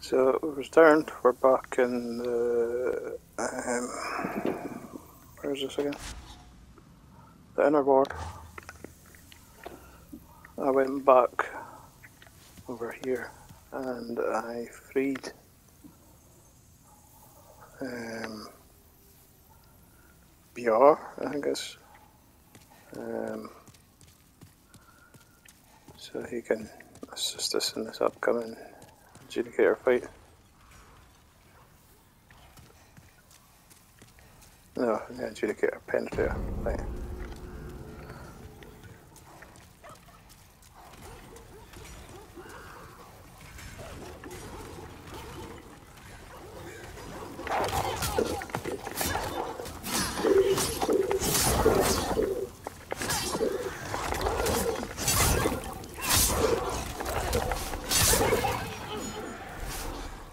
So returned. We're back in the. Um, where is this again? The inner ward. I went back over here and I freed um, Biorr, I think. Um, so he can assist us in this upcoming adjudicator fight. No, the adjudicator penetrator fight.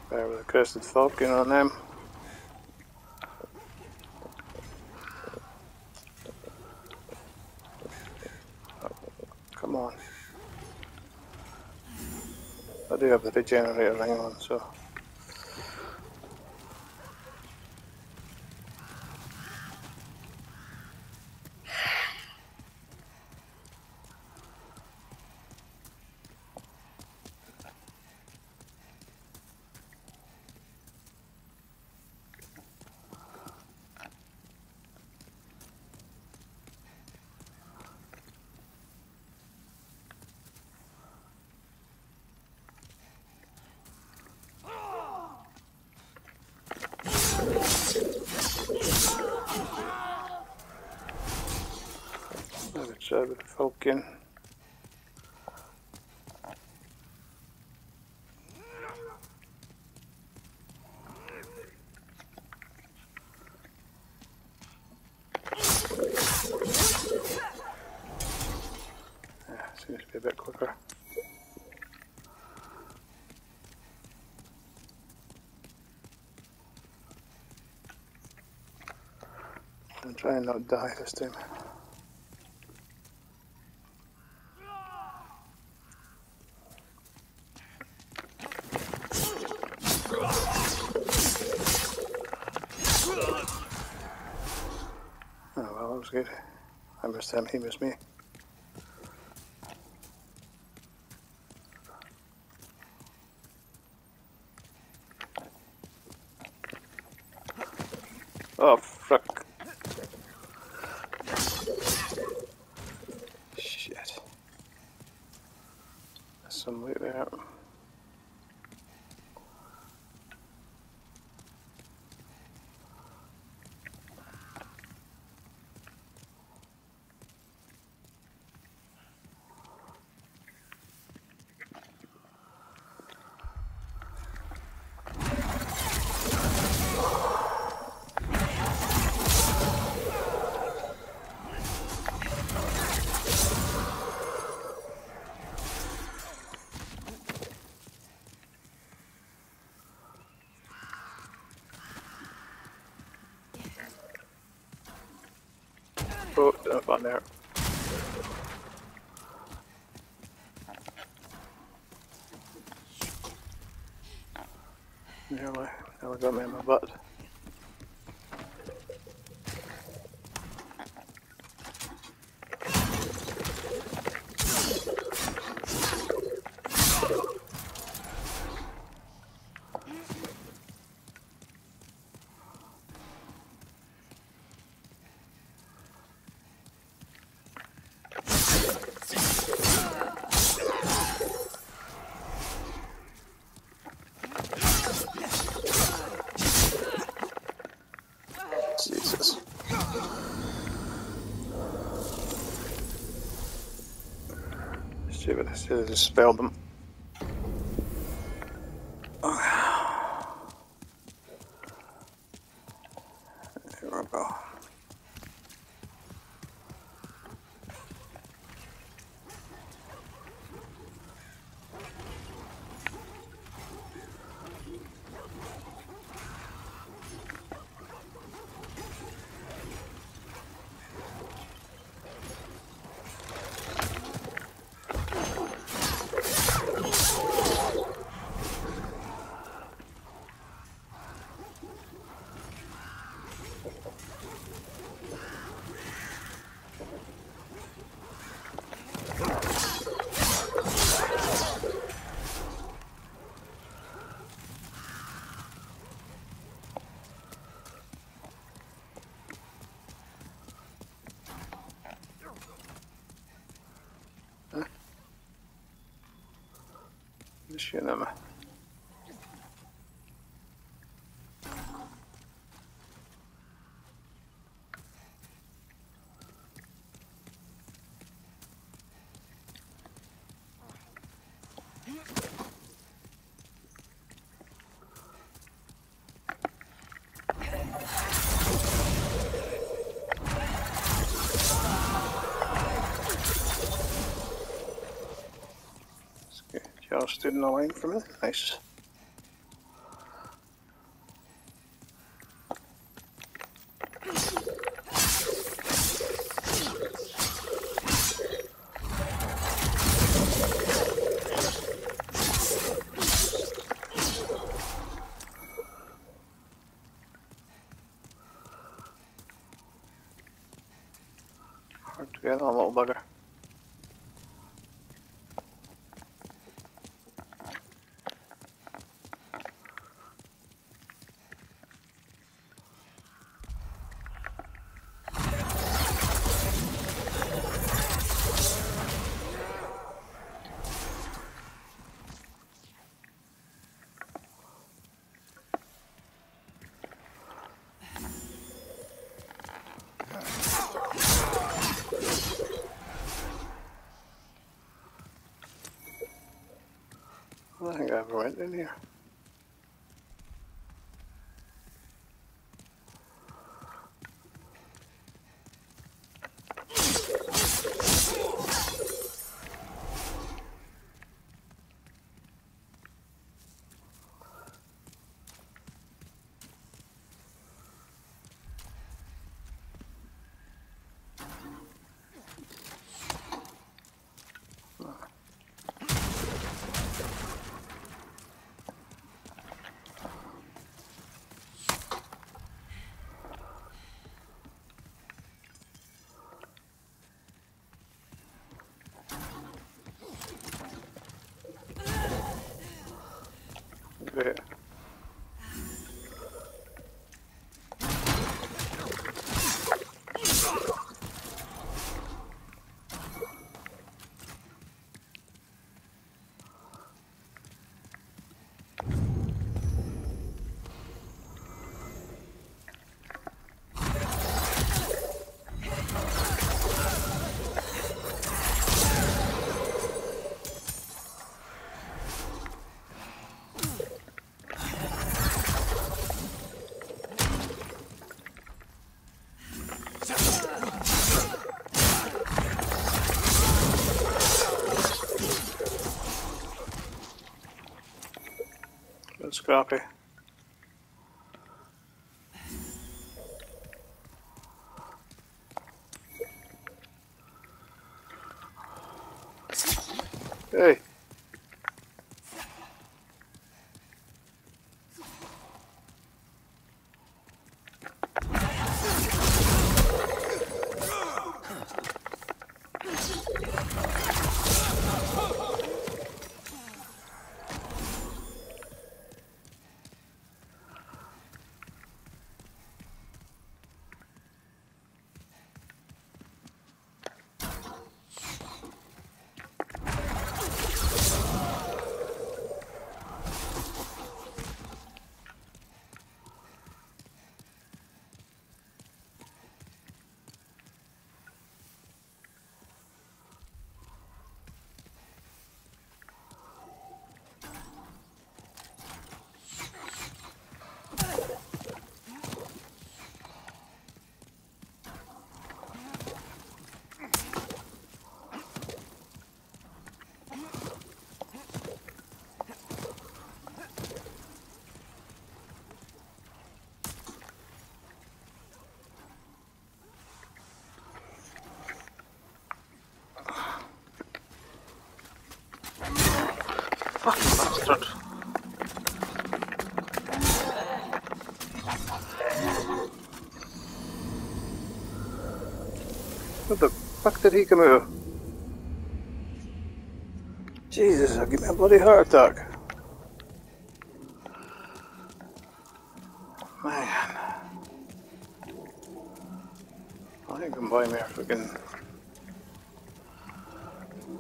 There falcon on them. Come on. I do have the regenerator ring on, so. I would try with the falcon. Yeah, seems to be a bit quicker. I'm trying not to die this time. Oh well, that was good. Missed him, he missed me. Oh, frick. Shit. There's some loot there. Oh, on there. Nearly, nearly got me in my butt. Jesus. Spelled them. Shooting at me. Okay, y'all stood in the line for me. Nice. Hard to get on, little bugger. I think I ever went in here. Good scrappy. Hey. Fucking bastard. What the fuck did he come out? Jesus, I'll give me a bloody heart attack. Man. I think can buy me a freaking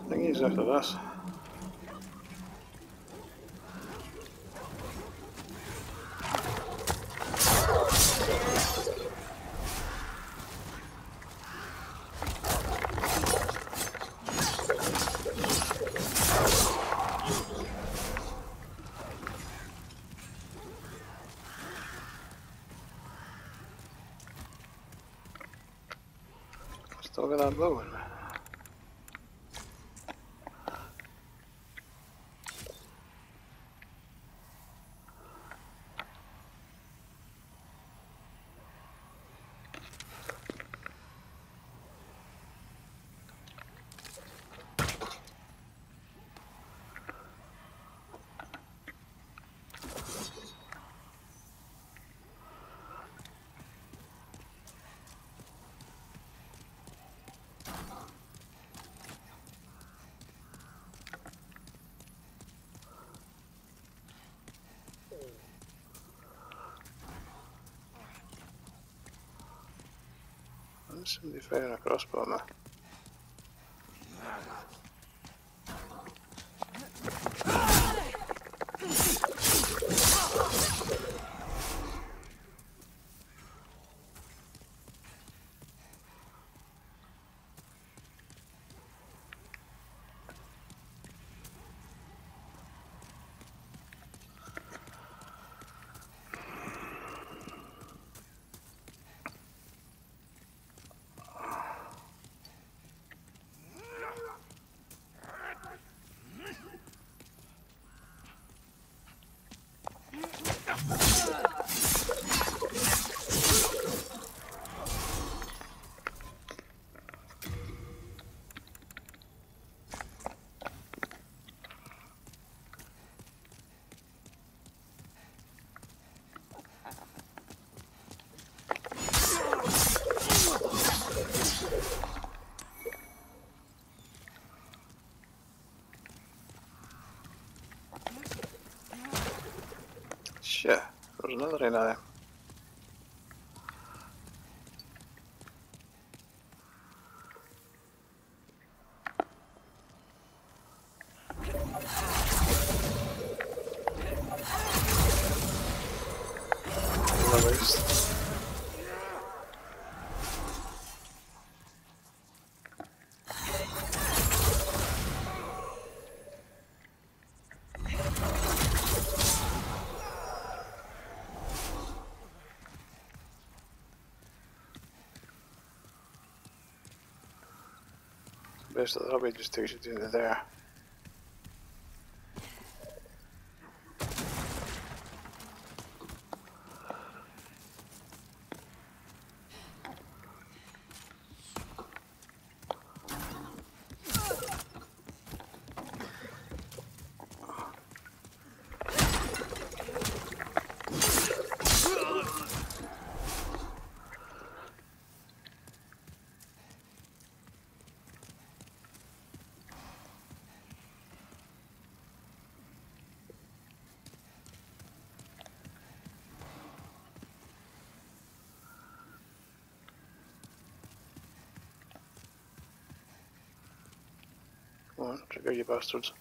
thingies after this. Still got that bow in me. There's somebody firing a crossbow at me. Shit, there's another in there. Released. Basically, that'll be just takes you to there. Trigger you bastards.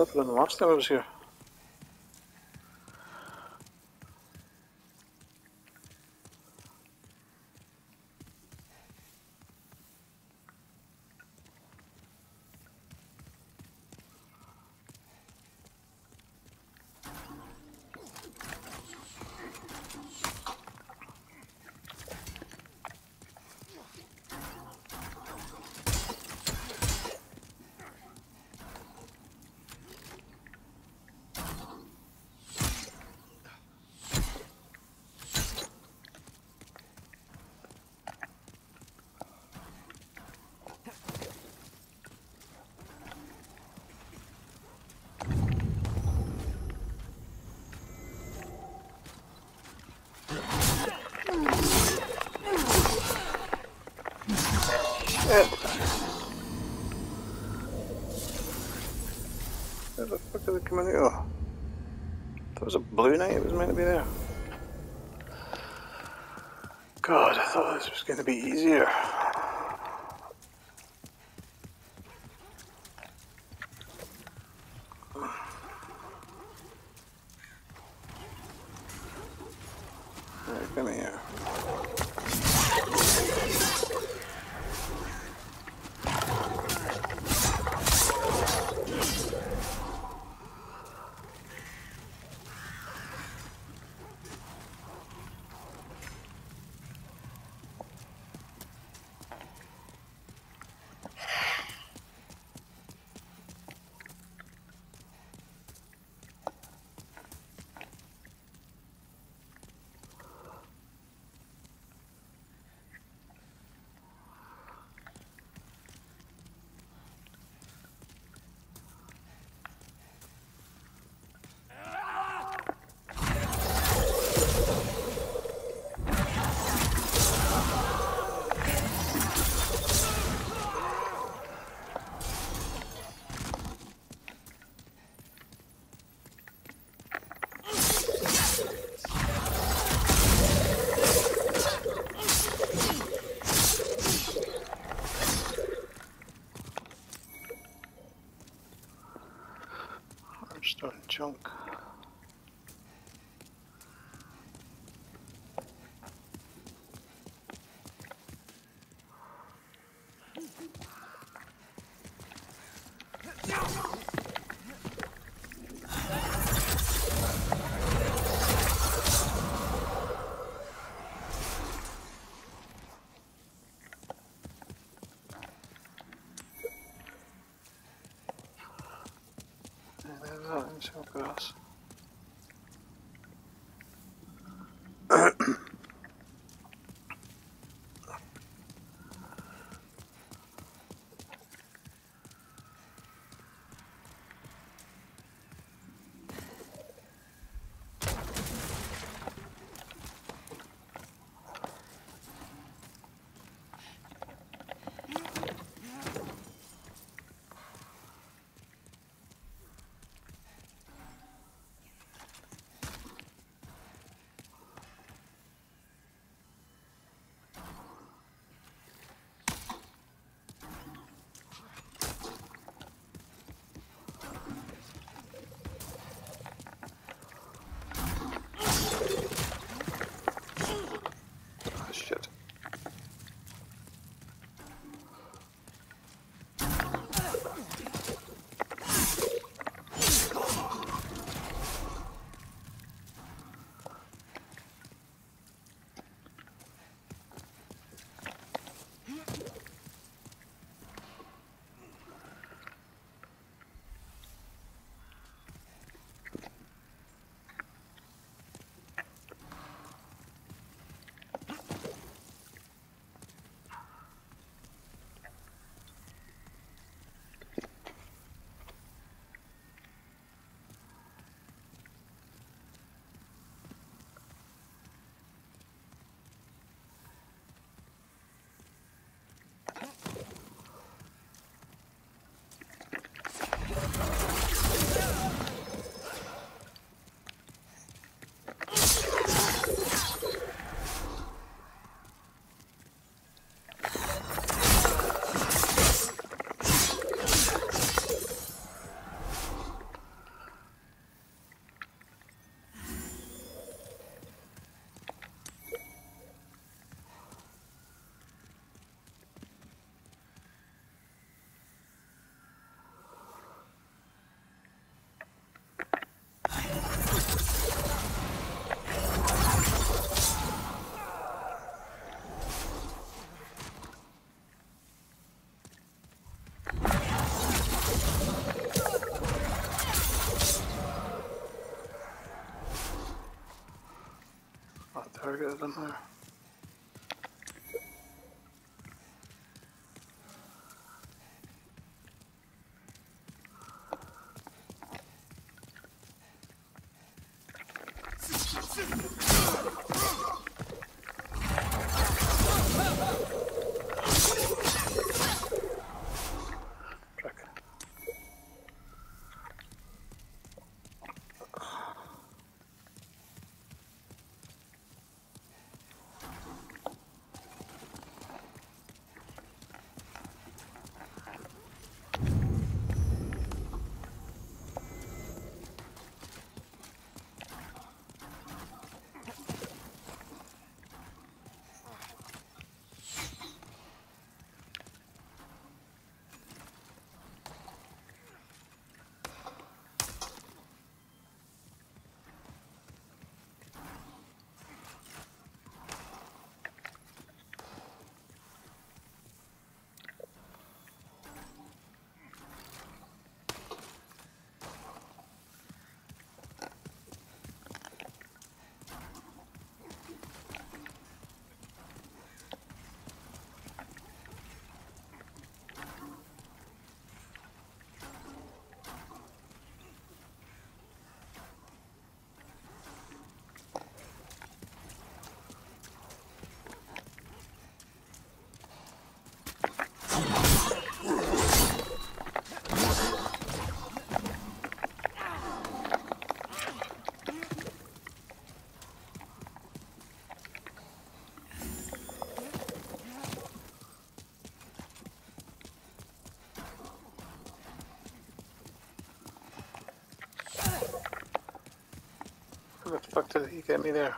töflunum afstæðar séu. Was a blue knight that was meant to be there. God, I thought this was going to be easier. Alright, come here. Stone chunk. And there's that in Oh, target fuck did he get me there?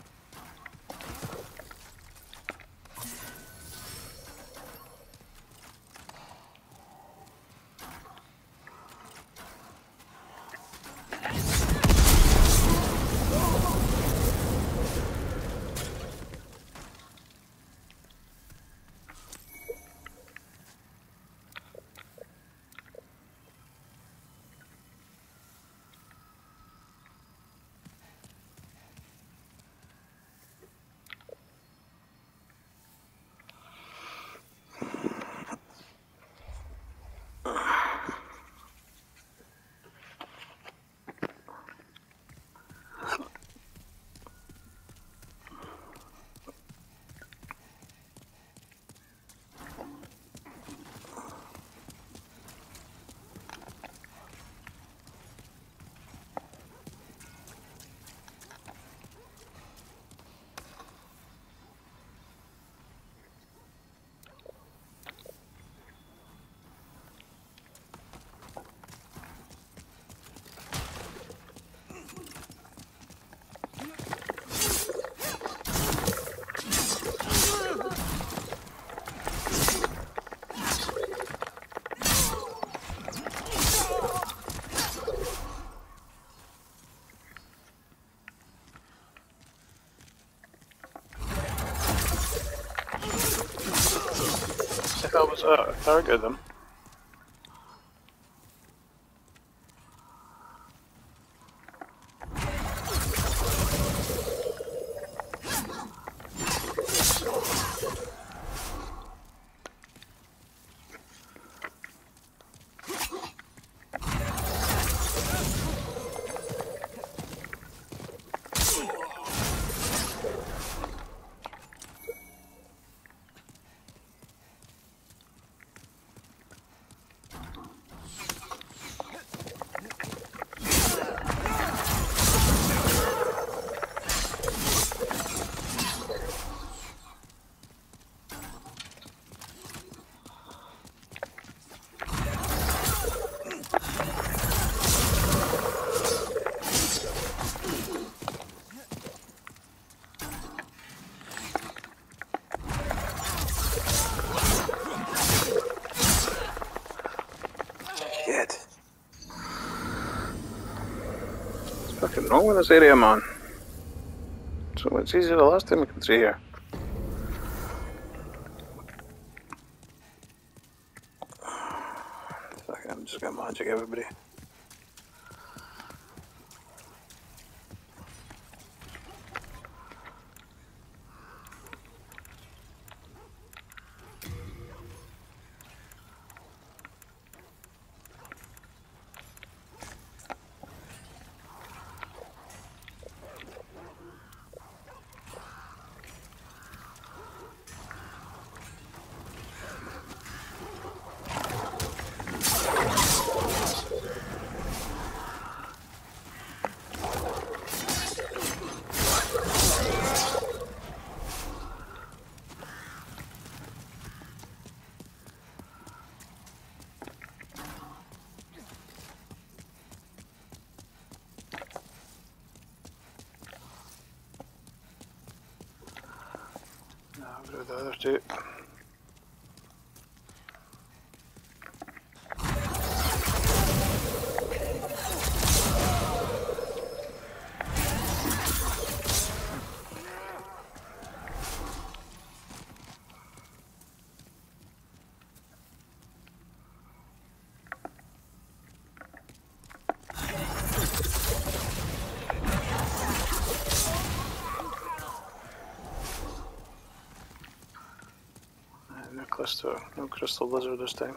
If I was uh, target them. Shit. What's fucking wrong with this area, man? So it's easy the last time we came see here. I'm just gonna magic everybody. Now I'll do No no crystal lizard this time.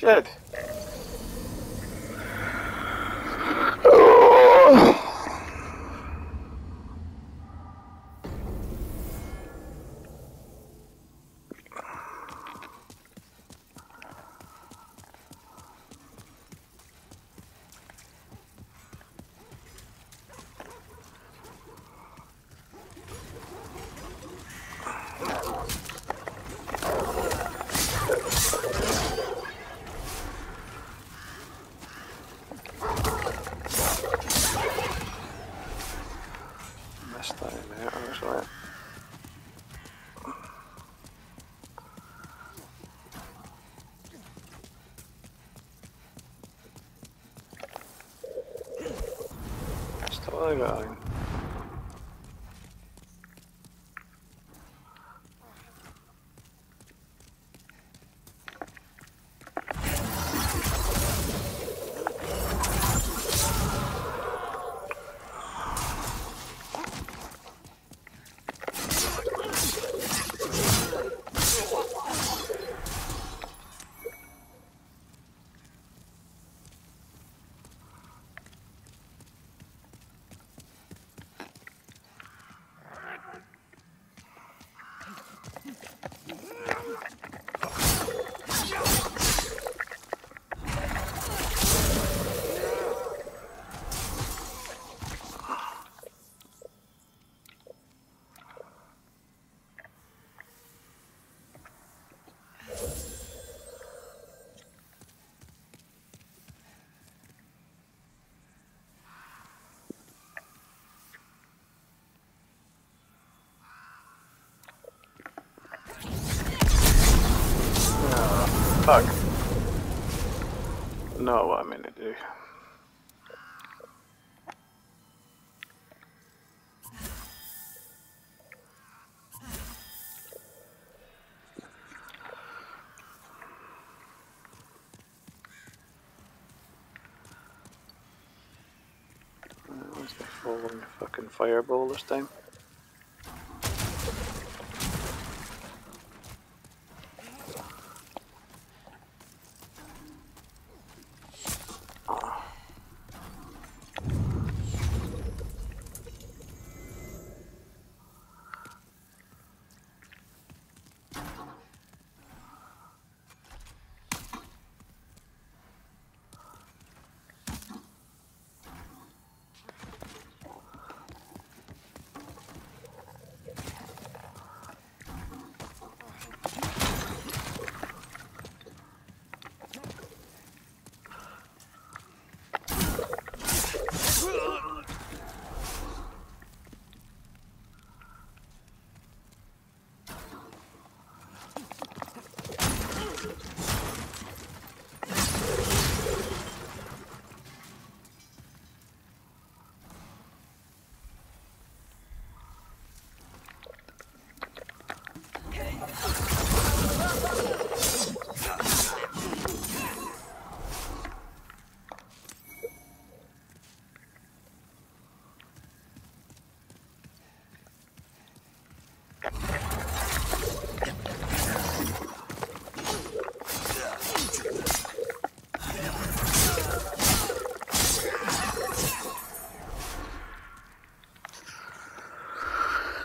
Shit. Missed that in there, honestly. Still going. Fuck. Not what I meant to do. Where's the fucking fireball this time?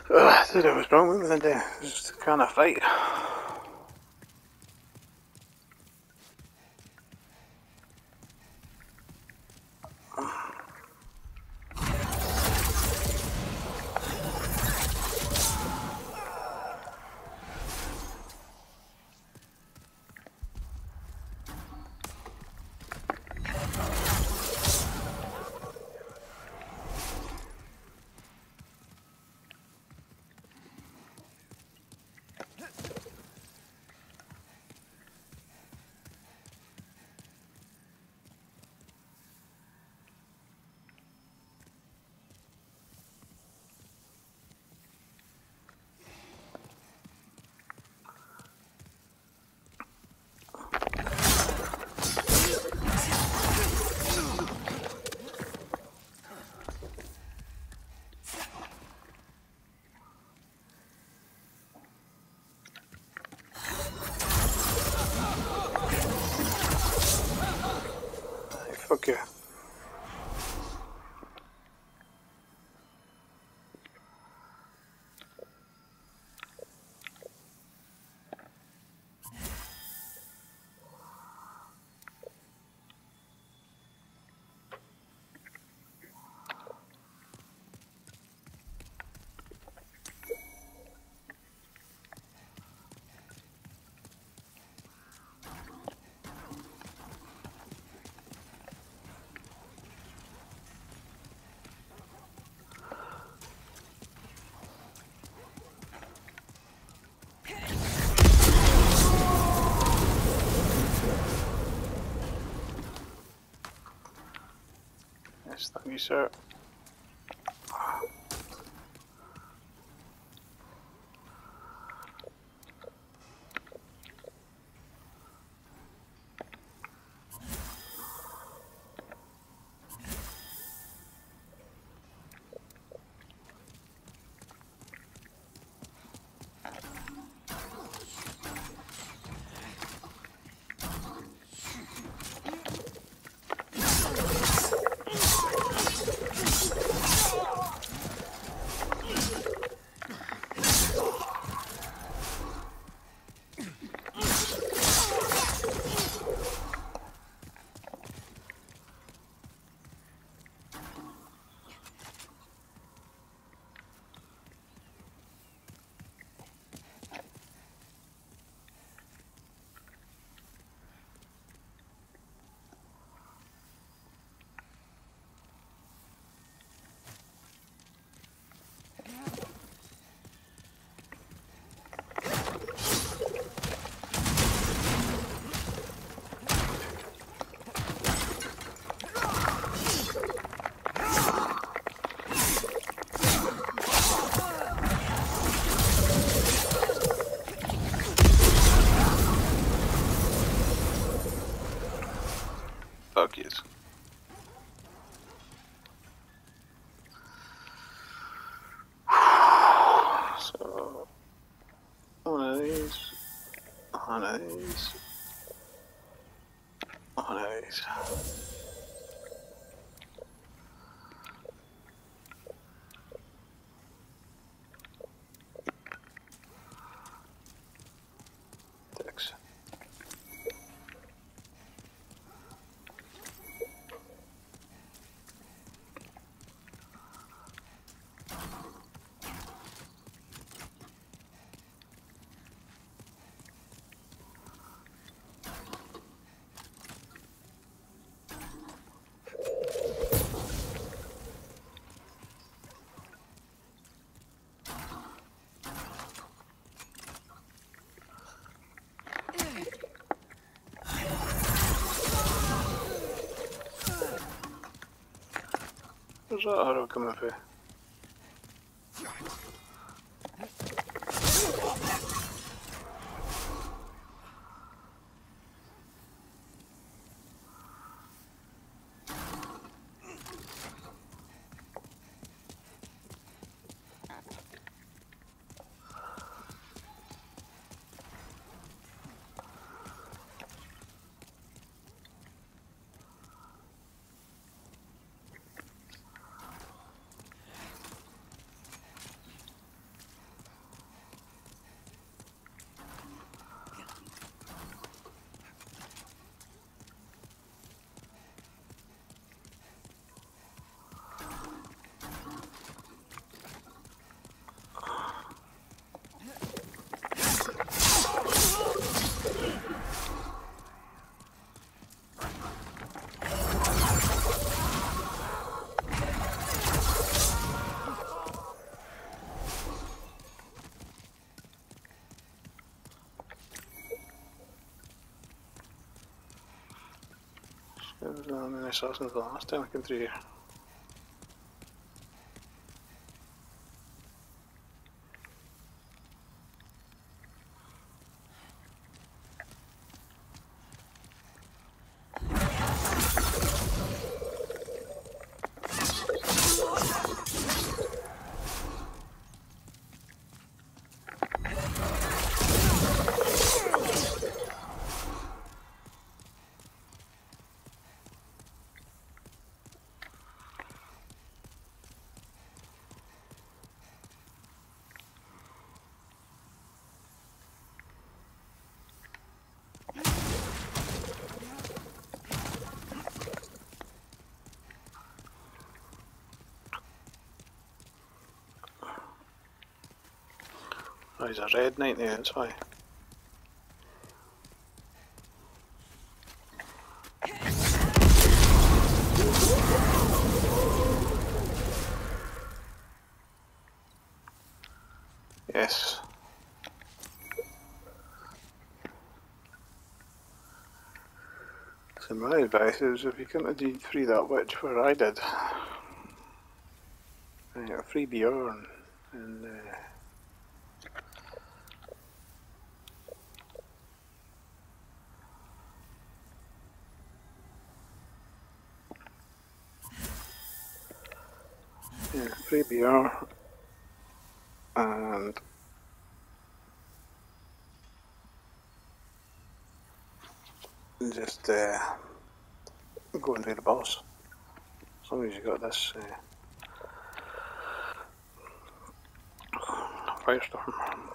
Ugh, I said I was wrong with the day. Just kind of fight. Thank you, sir. Yes. So, one of these, one of these, one of these. Where's that arrow coming from? It was um, many assassins the last time I came through here. Oh, he's a red knight now, that's why. Yes. So my advice is if you come to D3 that witch where I did, uh, free Biorr and uh, yeah, free Biorr and just uh, go and do the boss. As long as you got this uh, firestorm.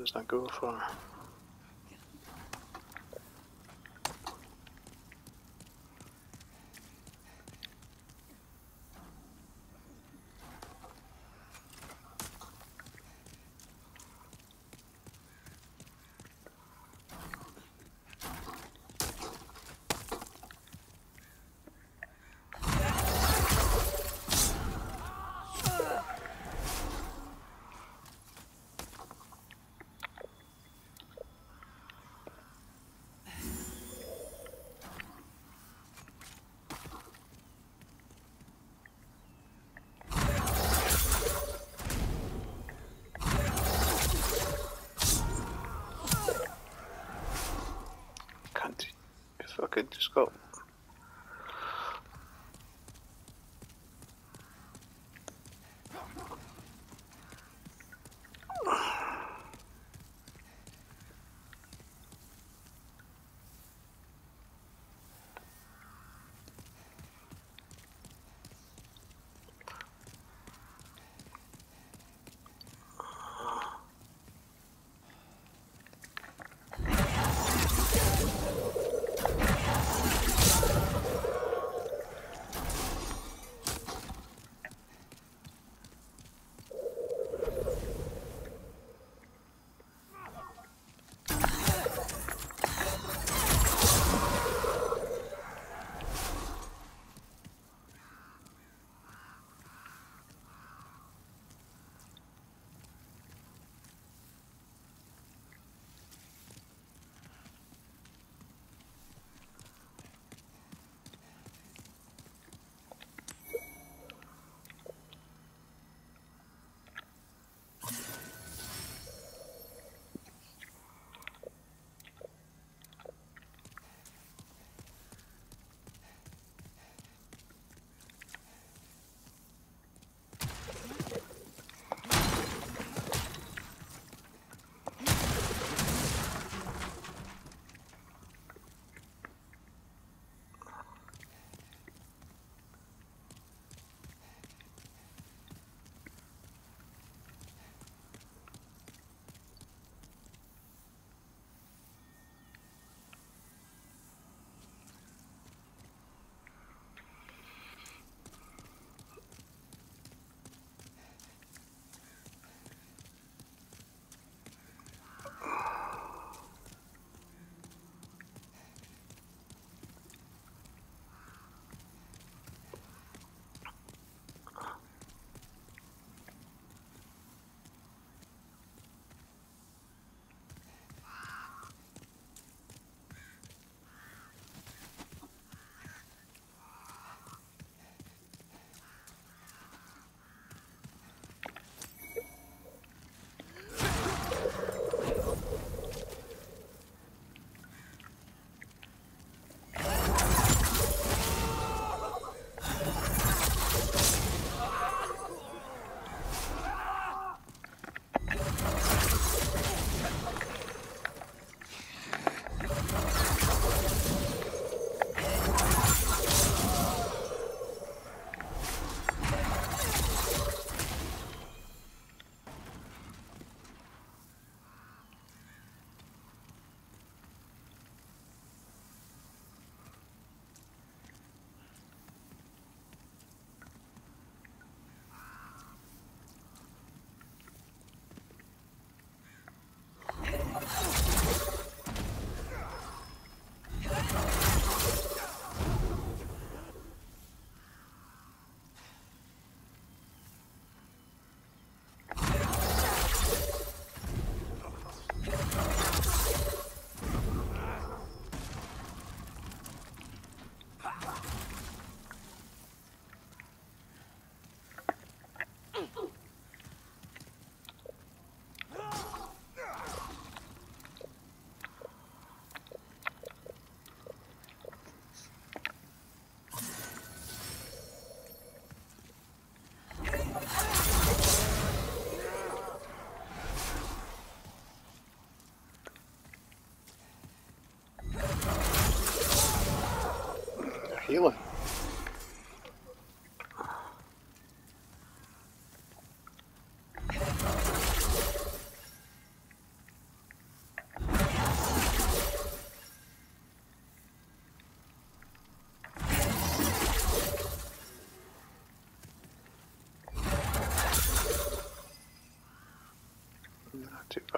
Does not go far.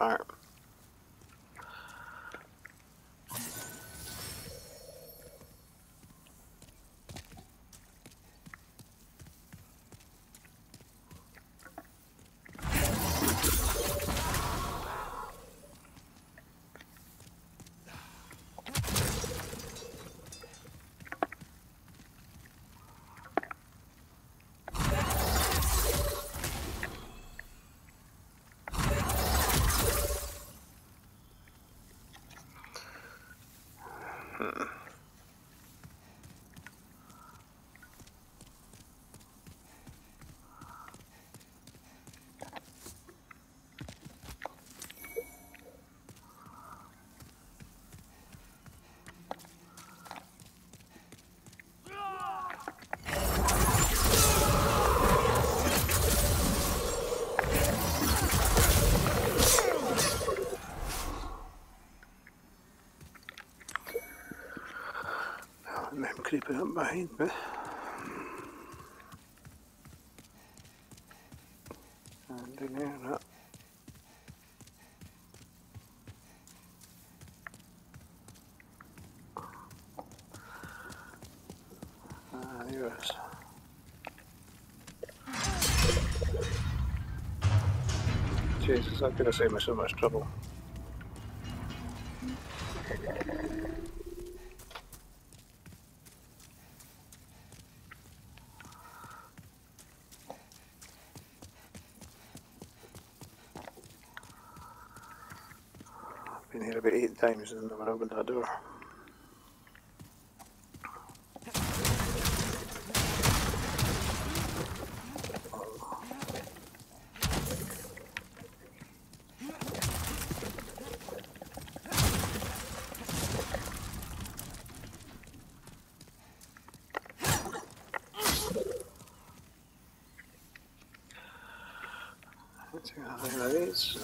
Not too far. And them creeping up behind me. And in. Jesus, that could have saved me so much trouble. About eight times and never opened that door. Let's see how that is.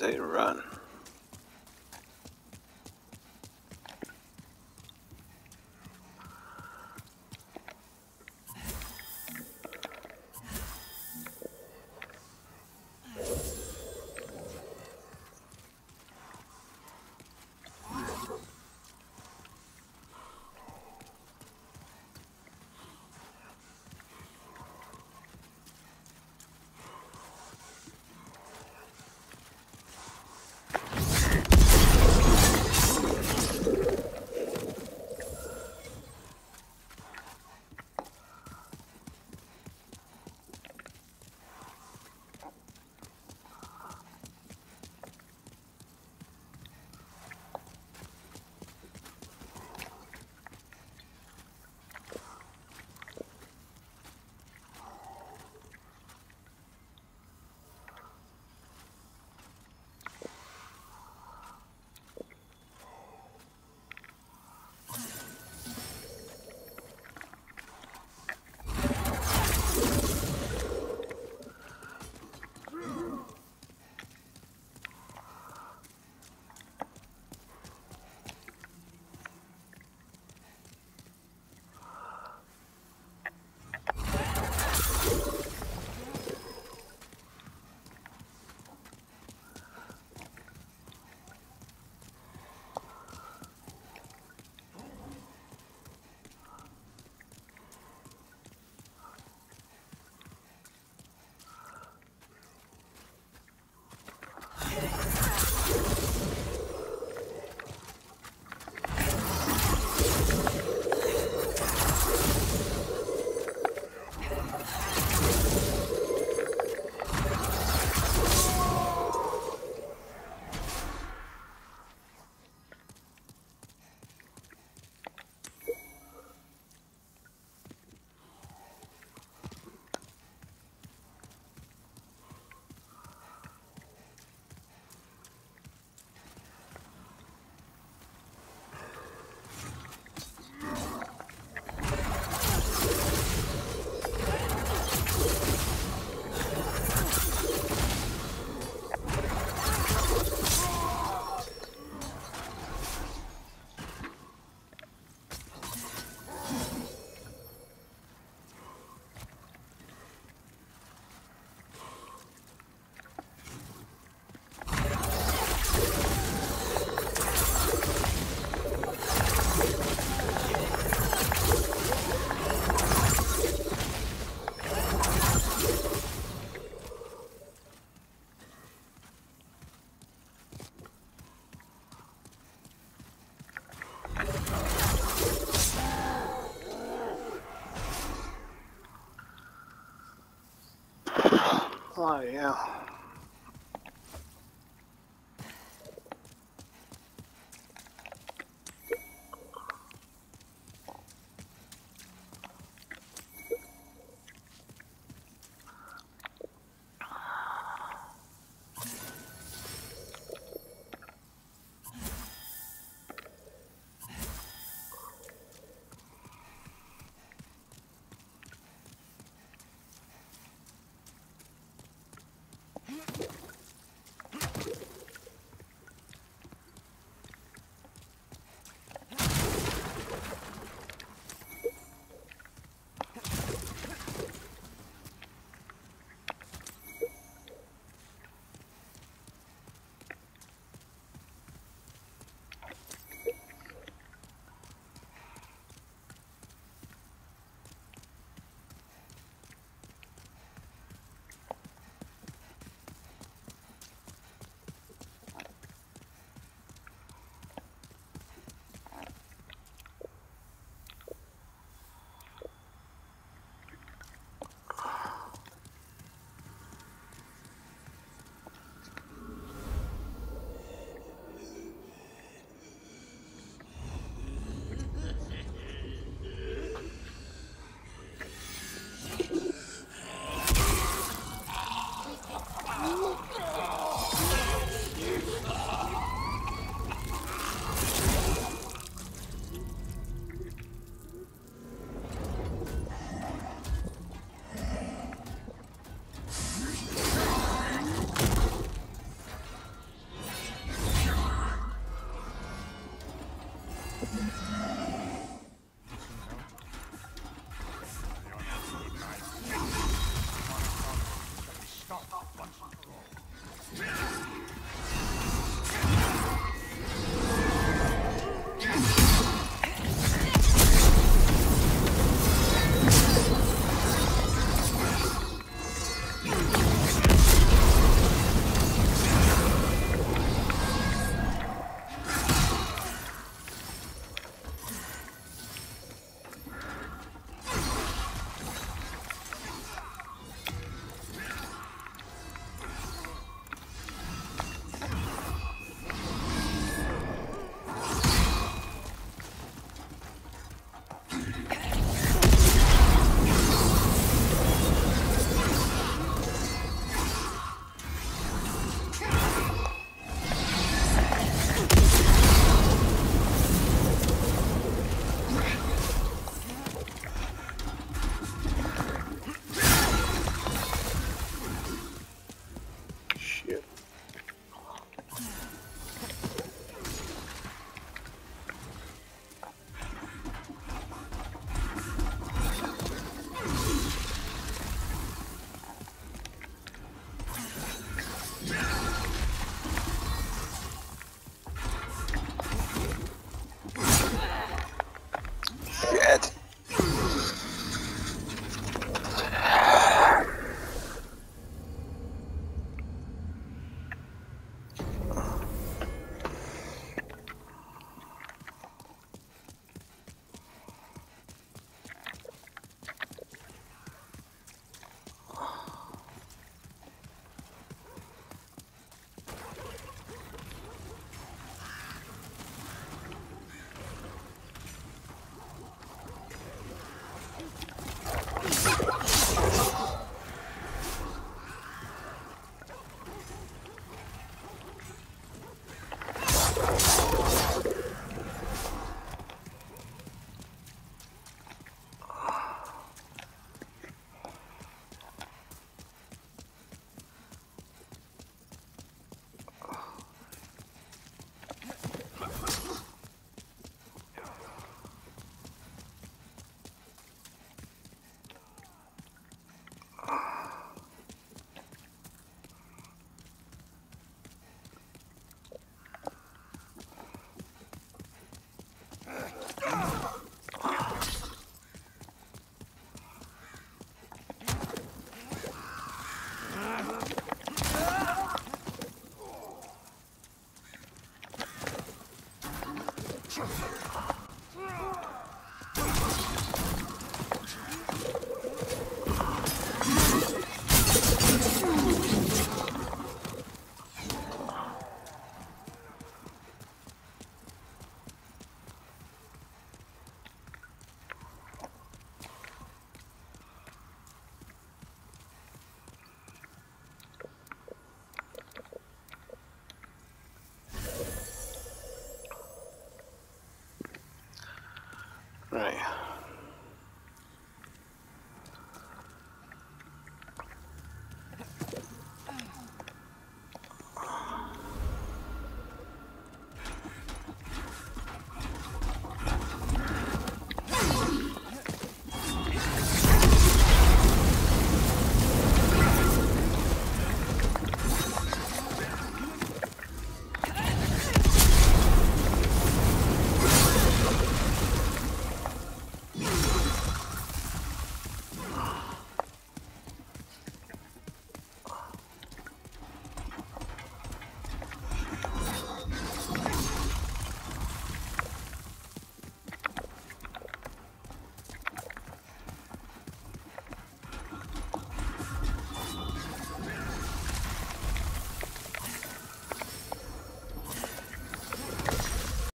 Say run. Oh yeah.